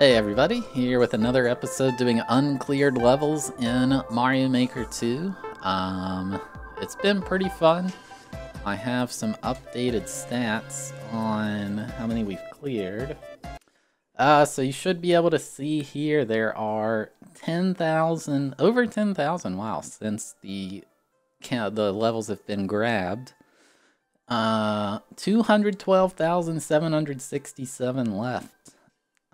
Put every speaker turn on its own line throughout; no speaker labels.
Hey everybody, here with another episode doing uncleared levels in Mario Maker 2. Um, it's been pretty fun. I have some updated stats on how many we've cleared. Uh, so you should be able to see here there are 10,000, over 10,000, wow, since the, the levels have been grabbed. Uh, 212,767 left.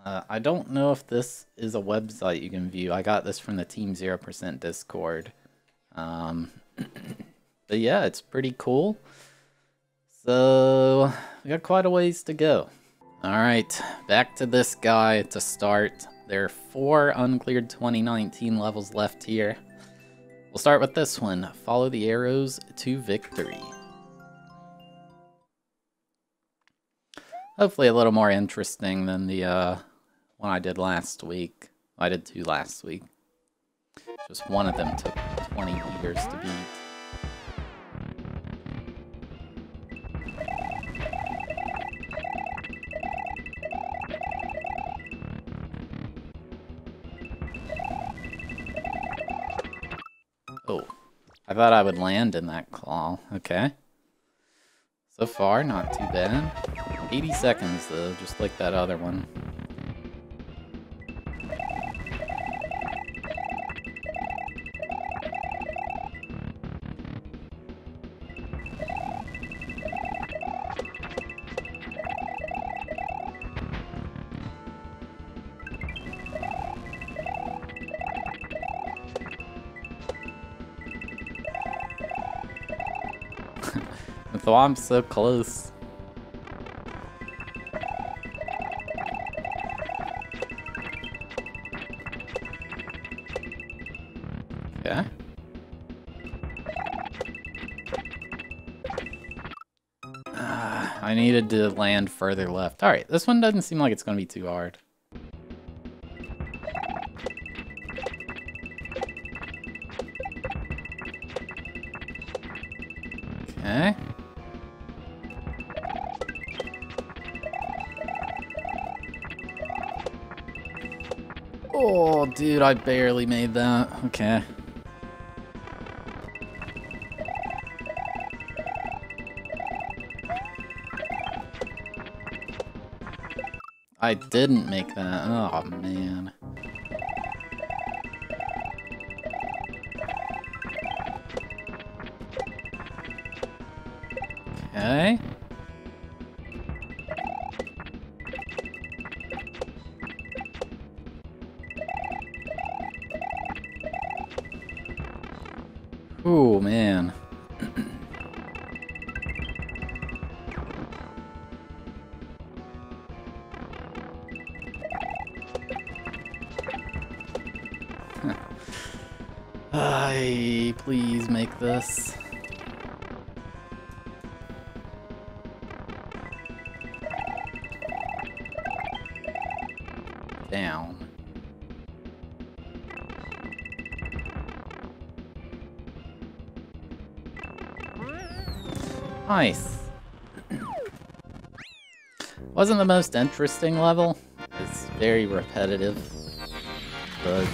Uh, I don't know if this is a website you can view. I got this from the Team 0% Discord. Um, but yeah, it's pretty cool. So, we got quite a ways to go. Alright, back to this guy to start. There are four uncleared 2019 levels left here. We'll start with this one. Follow the arrows to victory. Hopefully a little more interesting than the uh, one I did last week. I did two last week. Just one of them took 20 years to beat. Oh, I thought I would land in that claw. Okay. So far, not too bad. 80 seconds though, just like that other one. So I'm so close. Okay. Uh, I needed to land further left. Alright, this one doesn't seem like it's going to be too hard. Dude, I barely made that. Okay. I didn't make that. Oh, man. Okay. Oh, man. I please make this. Nice. Wasn't the most interesting level. It's very repetitive. But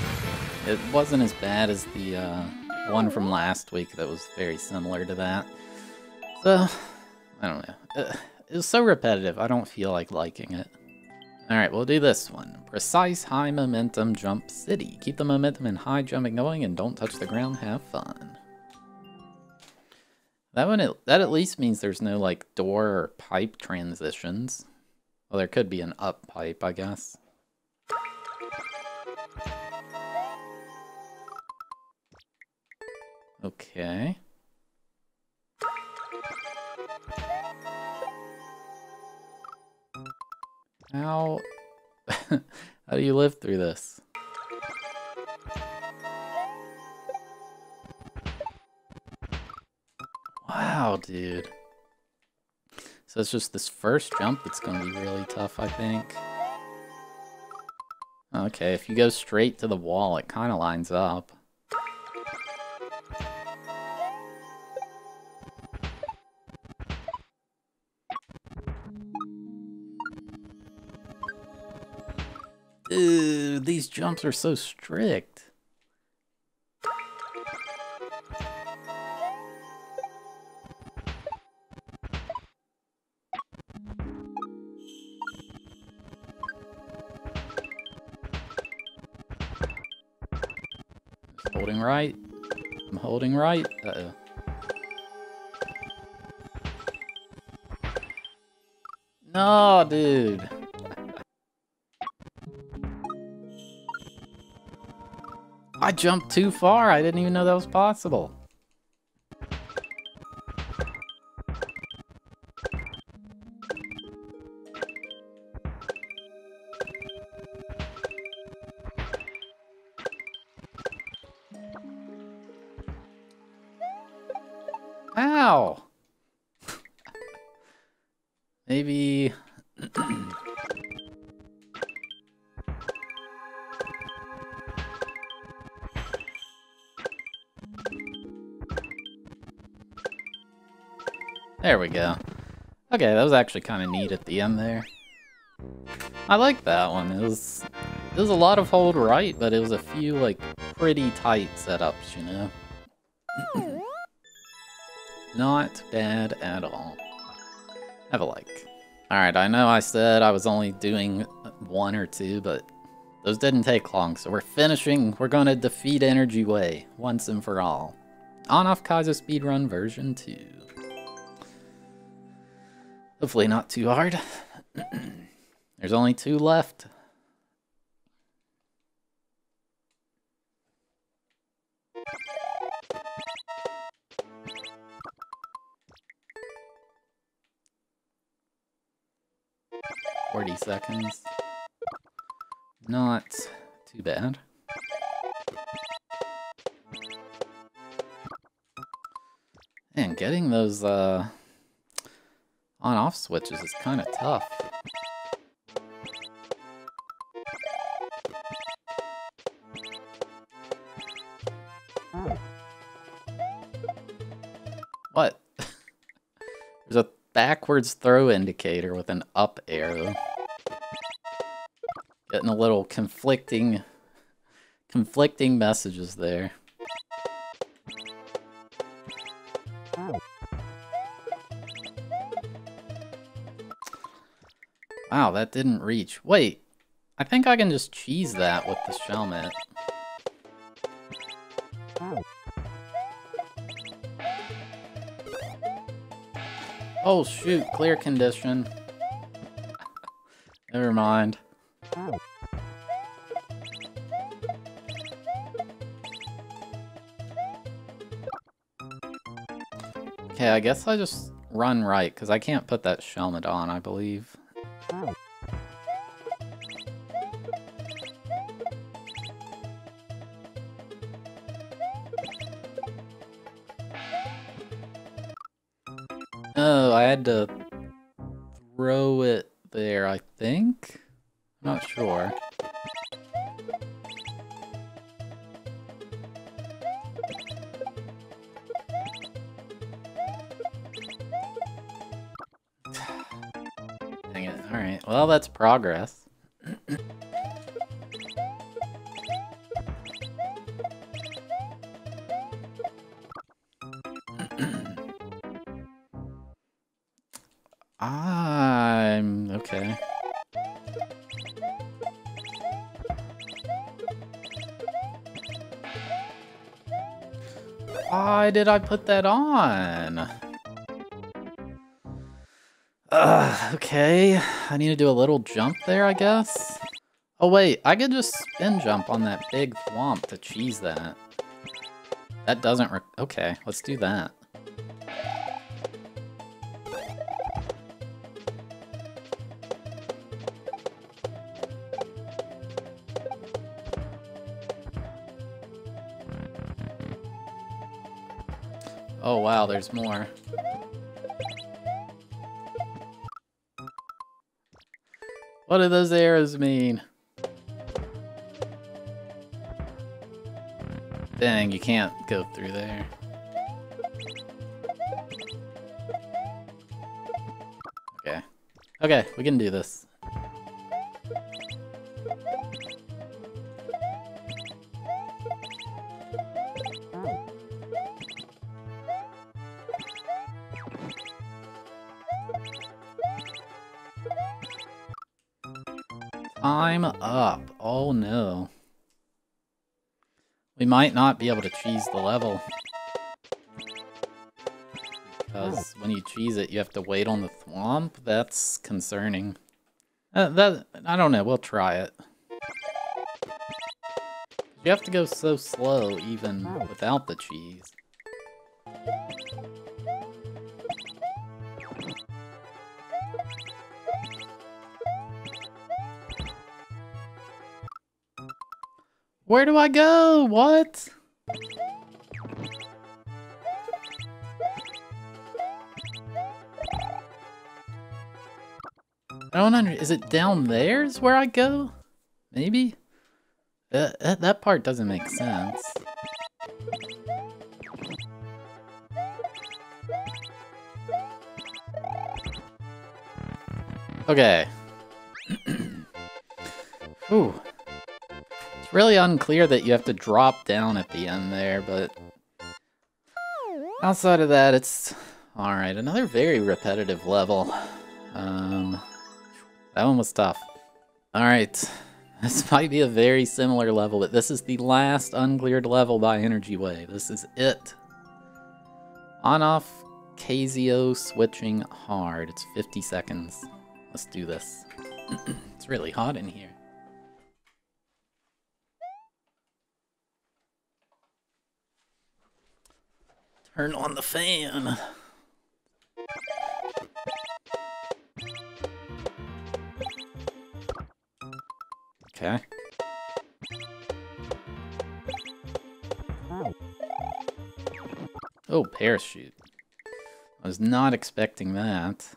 it wasn't as bad as the uh, one from last week that was very similar to that. So, I don't know. Uh, it was so repetitive, I don't feel like liking it. Alright, we'll do this one. Precise high momentum jump city. Keep the momentum and high jumping going and don't touch the ground, have fun. That one, that at least means there's no like door or pipe transitions. Well, there could be an up pipe, I guess. Okay. How... How do you live through this? Wow, dude. So it's just this first jump that's going to be really tough, I think. Okay, if you go straight to the wall, it kind of lines up. Ew, these jumps are so strict. Right. I'm holding right. Uh-oh. No, dude. I jumped too far. I didn't even know that was possible. Ow! Maybe... There we go. Okay, that was actually kind of neat at the end there. I like that one. It was it was a lot of hold right, but it was a few like pretty tight setups, you know. Hmm. Not bad at all. Have a like. Alright, I know I said I was only doing one or two, but those didn't take long, so we're finishing. We're gonna defeat Energy Way once and for all. On-off Kaizo Speedrun version 2. Hopefully not too hard. There's only two left. Forty seconds. Not too bad. And getting those uh on-off switches is kind of tough. Backwards throw indicator with an up arrow. Getting a little conflicting, conflicting messages there. Wow, that didn't reach. Wait, I think I can just cheese that with the shell Shelmet. Oh shoot, clear condition. Never mind. Okay, I guess I just run right, because I can't put that Shelmet on, I believe. Had to throw it there, I think? Not sure. Dang it. Alright, well that's progress. I'm okay. Why did I put that on? Ugh, okay. I need to do a little jump there, I guess. Oh wait, I could just spin jump on that big thwomp to cheese that. That doesn't okay, let's do that. There's more. What do those arrows mean? Dang, you can't go through there. Okay. Okay, we can do this. Might not be able to cheese the level. Because when you cheese it, you have to wait on the thwomp? That's concerning. Uh, that I don't know, we'll try it. You have to go so slow even without the cheese. Where do I go? What? I don't under- is it down there is where I go? Maybe? Uh, that, that part doesn't make sense. Okay. Really unclear that you have to drop down at the end there, but... Outside of that, it's... Alright, another very repetitive level. Um, that one was tough. Alright, this might be a very similar level, but this is the last uncleared level by Energy Way. This is it. On-off KZO switching hard. It's 50 seconds. Let's do this. it's really hot in here. Turn on the fan. Okay. Oh, parachute. I was not expecting that.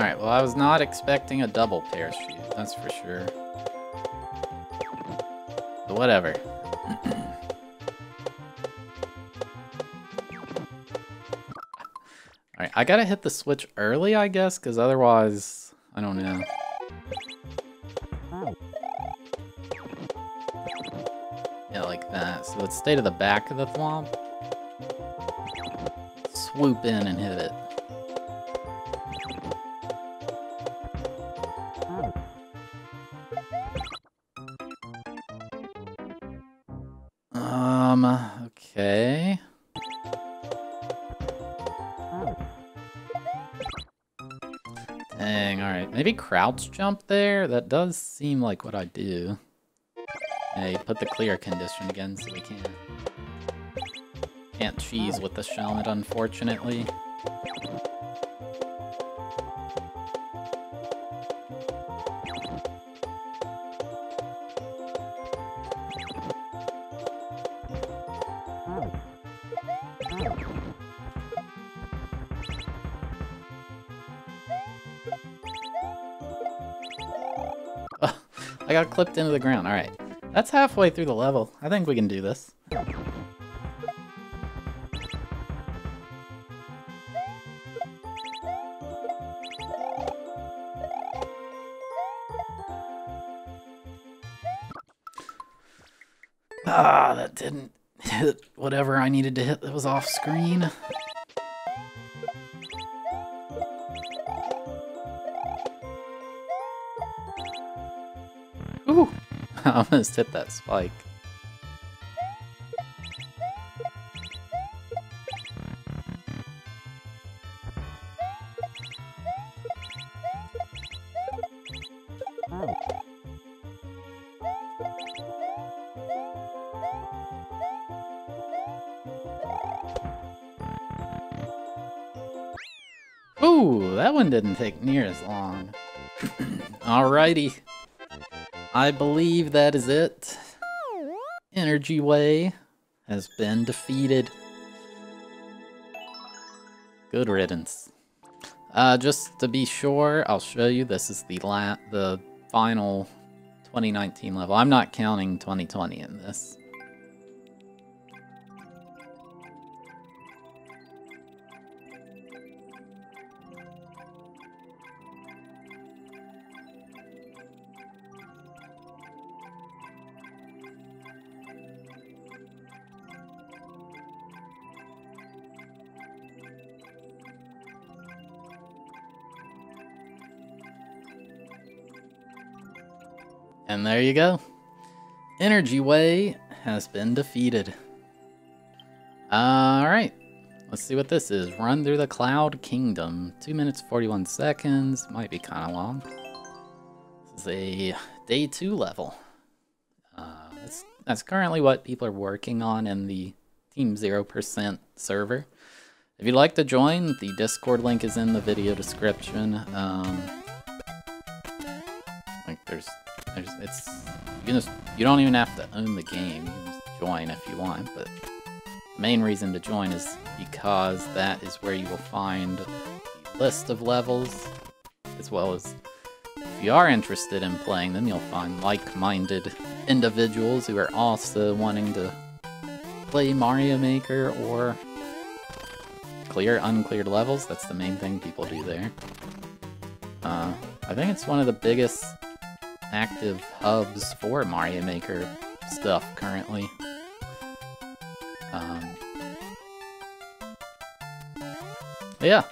Alright, well I was not expecting a double parachute, that's for sure. But whatever. Alright, I gotta hit the switch early, I guess, because otherwise, I don't know. Yeah, like that. So let's stay to the back of the thwomp. Swoop in and hit it. Crouch jump there? That does seem like what I do. Hey, put the clear condition again so we can't... Can't cheese with the Shelmet, unfortunately. Got clipped into the ground. Alright. That's halfway through the level. I think we can do this. Ah, that didn't hit whatever I needed to hit that was off screen. I almost hit that spike. Ooh, that one didn't take near as long. Alrighty. I believe that is it. Energy Way has been defeated. Good riddance. Uh, just to be sure, I'll show you this is the la the final 2019 level. I'm not counting 2020 in this. And there you go. Energy Way has been defeated. Alright, let's see what this is. Run through the Cloud Kingdom. 2 minutes 41 seconds. Might be kind of long. This is a day 2 level. Uh, that's, that's currently what people are working on in the Team 0% server. If you'd like to join, the Discord link is in the video description. Um, like there's, there's, it's, you just, you don't even have to own the game. You can just join if you want, but the main reason to join is because that is where you will find the list of levels, as well as if you are interested in playing them, you'll find like-minded individuals who are also wanting to play Mario Maker or clear uncleared levels. That's the main thing people do there. Uh, I think it's one of the biggest active hubs for Mario Maker stuff currently. Um, yeah.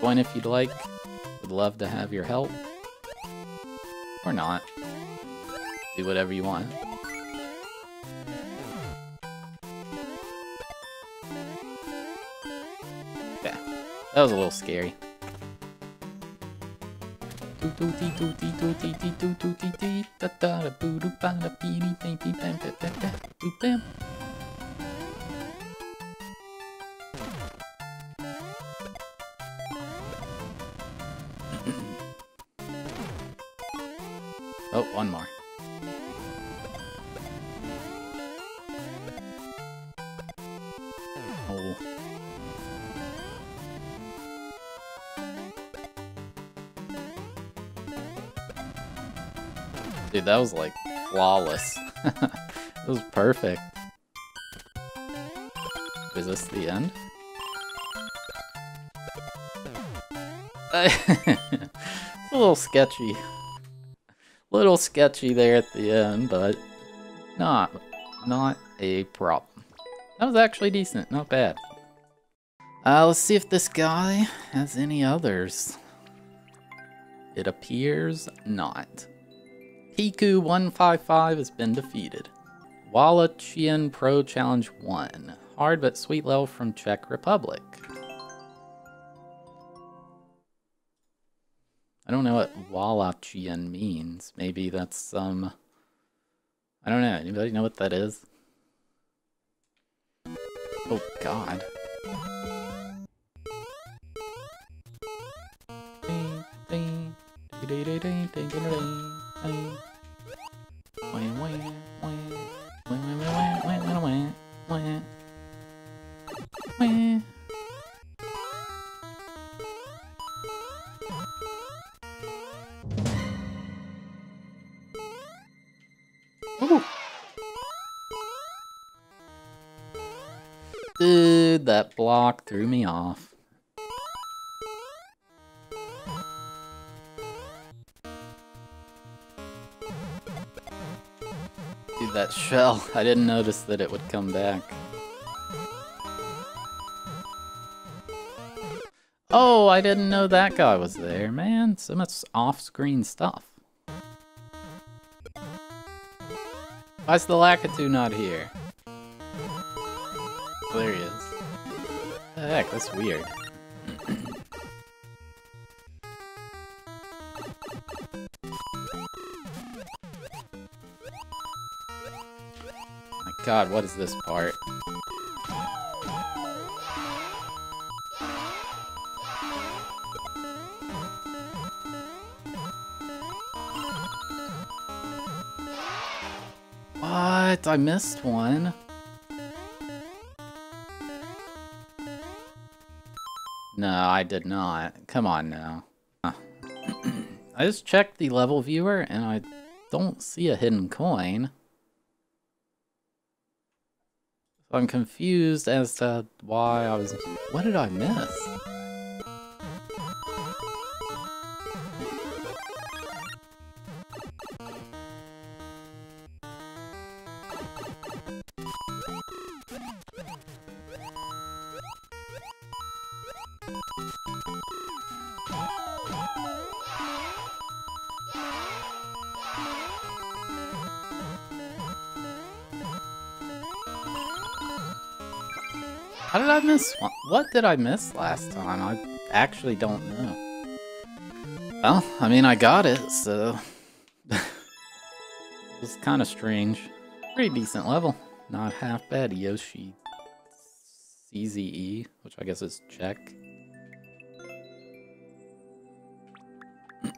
Join if you'd like. Would love to have your help. Or not. Do whatever you want. Yeah, that was a little scary. Oh. Dude, that was like flawless. it was perfect. Is this the end? it's a little sketchy. Little sketchy there at the end, but not not a problem. That was actually decent, not bad. Uh, let's see if this guy has any others. It appears not. Piku155 has been defeated. Wallachian Pro Challenge 1. Hard but sweet level from Czech Republic. I don't know what Wallachian means. Maybe that's some... Um, I don't know. Anybody know what that is? Oh god. Dude, that block threw me off. That shell, I didn't notice that it would come back. Oh, I didn't know that guy was there, man. So much off-screen stuff. Why's the Lakitu not here? there he is. The heck, that's weird. God, what is this part? What? I missed one. No, I did not. Come on now. I just checked the level viewer and I don't see a hidden coin. So I'm confused as to why I was... What did I miss? How did I miss one? What did I miss last time? I actually don't know. Well, I mean, I got it, so... it was kind of strange. Pretty decent level. Not half bad. Yoshi CZE, which I guess is Czech.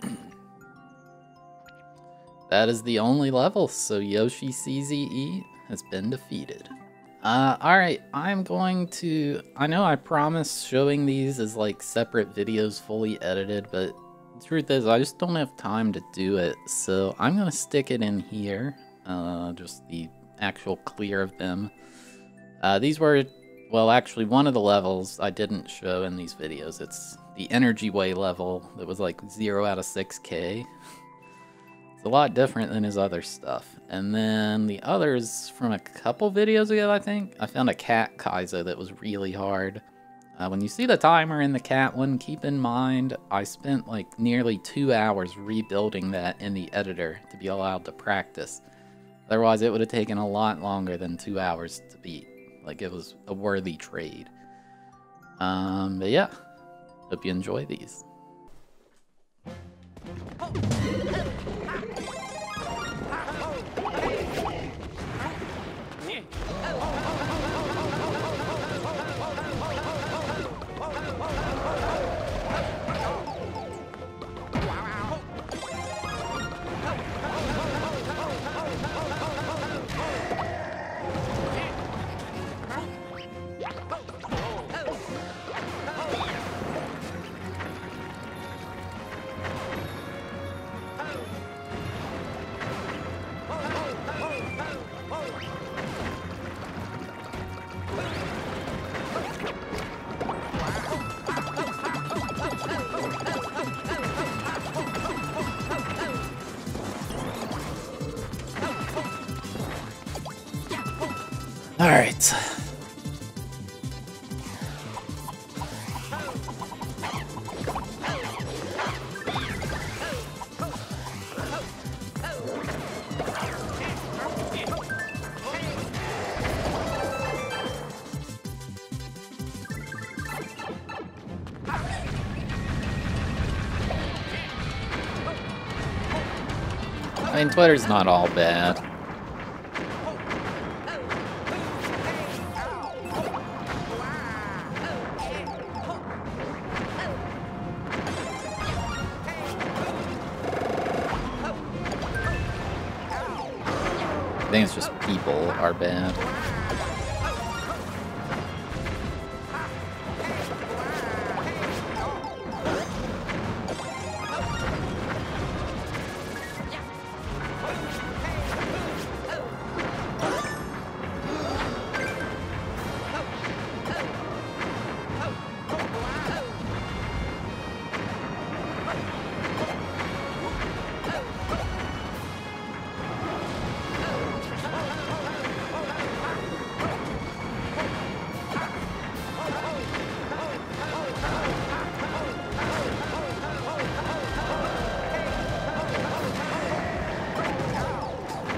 that is the only level, so Yoshi CZE has been defeated. Uh, alright, I'm going to... I know I promised showing these as like separate videos fully edited, but the truth is I just don't have time to do it, so I'm going to stick it in here. Uh, just the actual clear of them. Uh, these were, well, actually, one of the levels I didn't show in these videos. It's the Energy Way level that was like 0 out of 6k. It's a lot different than his other stuff. And then the others from a couple videos ago, I think, I found a cat Kaizo that was really hard. Uh, when you see the timer in the cat one, keep in mind I spent like nearly two hours rebuilding that in the editor to be allowed to practice. Otherwise, it would have taken a lot longer than two hours to beat. Like, it was a worthy trade. Um, but yeah, hope you enjoy these. All right. I mean, Twitter's not all bad. I think it's just people are bad.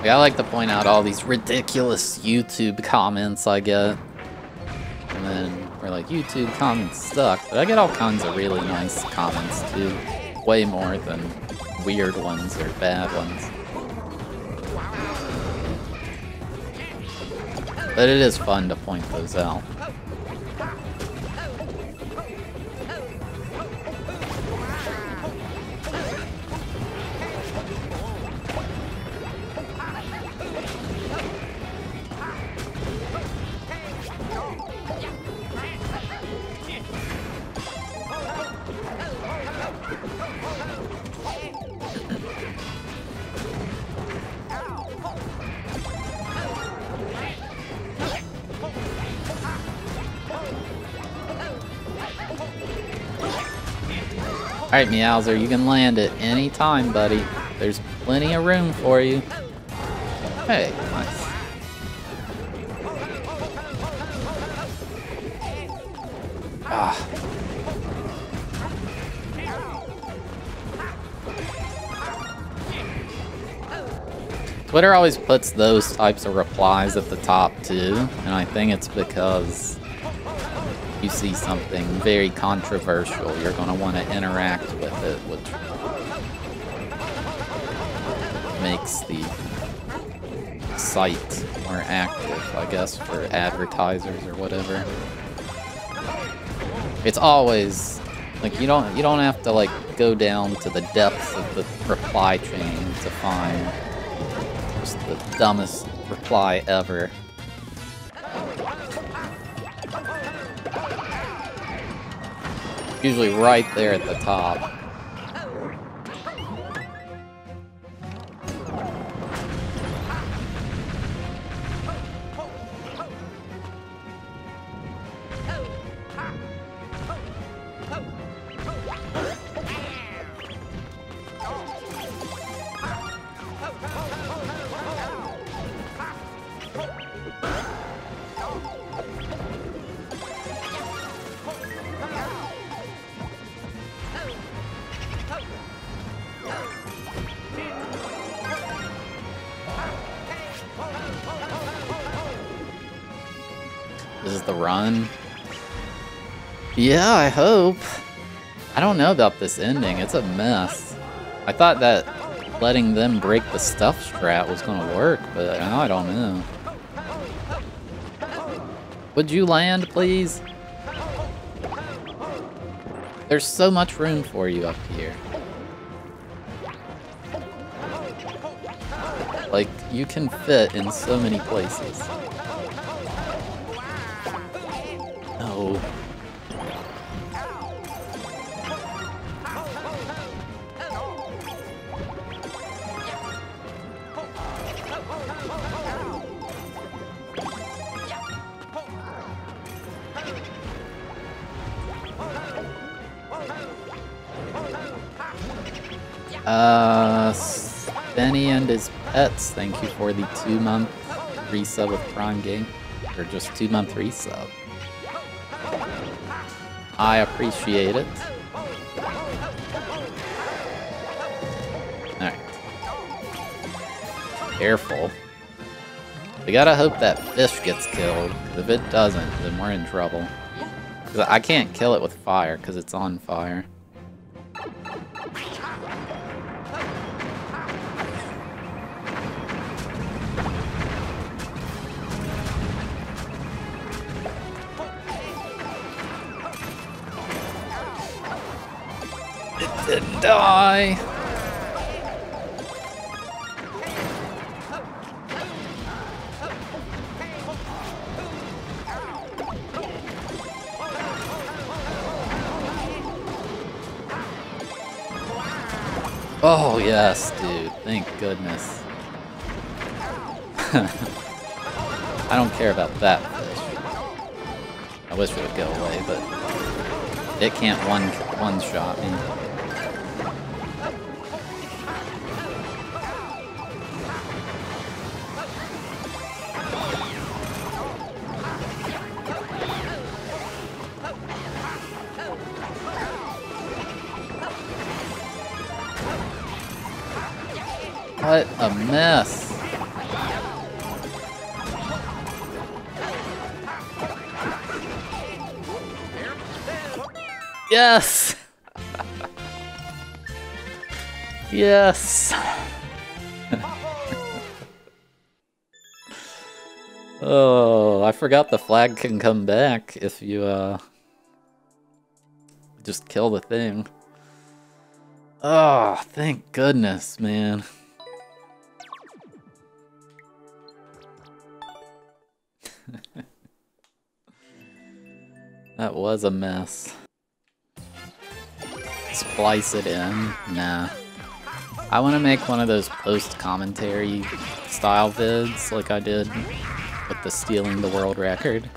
I like to point out all these ridiculous YouTube comments I get. And then we're like, YouTube comments suck. But I get all kinds of really nice comments too. Way more than weird ones or bad ones. But it is fun to point those out. Alright, Meowser, you can land it any time, buddy. There's plenty of room for you. Hey, nice. Ah. Twitter always puts those types of replies at the top too, and I think it's because you see something very controversial, you're going to want to interact with it, which makes the site more active, I guess, for advertisers or whatever. It's always like you don't you don't have to like go down to the depths of the reply chain to find just the dumbest reply ever. Usually right there at the top. Run. Yeah, I hope. I don't know about this ending. It's a mess. I thought that letting them break the stuff strat was gonna work, but now I don't know. Would you land, please? There's so much room for you up here. Like, you can fit in so many places. Uh, Benny and his pets, thank you for the two month resub with Prime Game. Or just two month resub. I appreciate it. Alright. Careful. We gotta hope that fish gets killed. If it doesn't, then we're in trouble. I can't kill it with fire, because it's on fire. It didn't die. Oh, yes, dude. Thank goodness. I don't care about that fish. I wish it would go away, but it can't one one shot me. Yes! yes! oh, I forgot the flag can come back if you, uh... Just kill the thing. Oh, thank goodness, man. that was a mess. Splice it in? Nah. I want to make one of those post-commentary style vids like I did with the stealing the world record.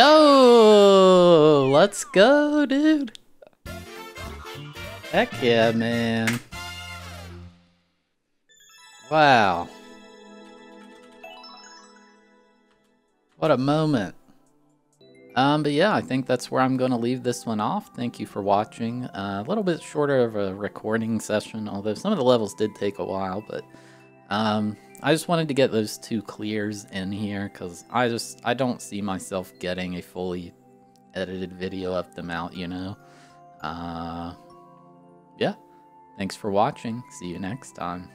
Yo! Let's go, dude! Heck yeah, man. Wow. What a moment. Um, but yeah, I think that's where I'm going to leave this one off. Thank you for watching. Uh, a little bit shorter of a recording session, although some of the levels did take a while, but um, I just wanted to get those two clears in here because I just, I don't see myself getting a fully edited video of them out, you know? Uh, yeah. Thanks for watching. See you next time.